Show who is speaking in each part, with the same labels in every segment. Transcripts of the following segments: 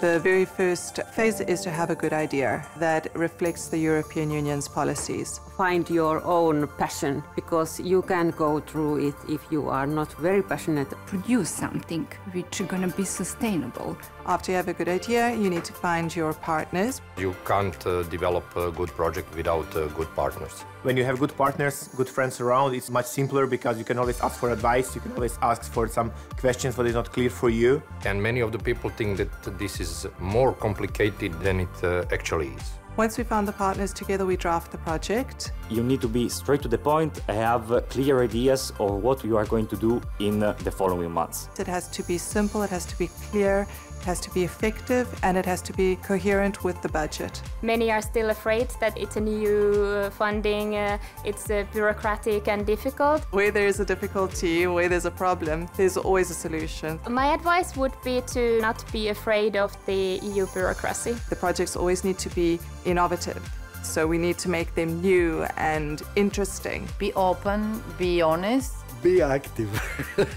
Speaker 1: The very first phase is to have a good idea that reflects the European Union's policies.
Speaker 2: Find your own passion because you can go through it if you are not very passionate.
Speaker 3: Produce something which is going to be sustainable.
Speaker 1: After you have a good idea, you need to find your partners.
Speaker 4: You can't uh, develop a good project without uh, good partners.
Speaker 5: When you have good partners, good friends around, it's much simpler because you can always ask for advice, you can always ask for some questions what is not clear for you.
Speaker 4: And many of the people think that this is more complicated than it uh, actually is.
Speaker 1: Once we found the partners together, we draft the project.
Speaker 6: You need to be straight to the point, have clear ideas of what you are going to do in the following months.
Speaker 1: It has to be simple, it has to be clear, it has to be effective, and it has to be coherent with the budget.
Speaker 7: Many are still afraid that it's a new uh, funding, uh, it's uh, bureaucratic and difficult.
Speaker 1: Where there is a difficulty, where there's a problem, there's always a solution.
Speaker 7: My advice would be to not be afraid of the EU bureaucracy.
Speaker 1: The projects always need to be innovative. So we need to make them new and interesting.
Speaker 8: Be open, be honest.
Speaker 9: Be active,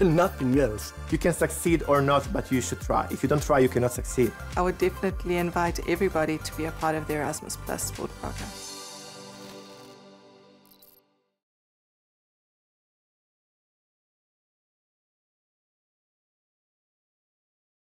Speaker 9: nothing else.
Speaker 5: You can succeed or not, but you should try. If you don't try, you cannot succeed.
Speaker 1: I would definitely invite everybody to be a part of the Erasmus Plus Sport program.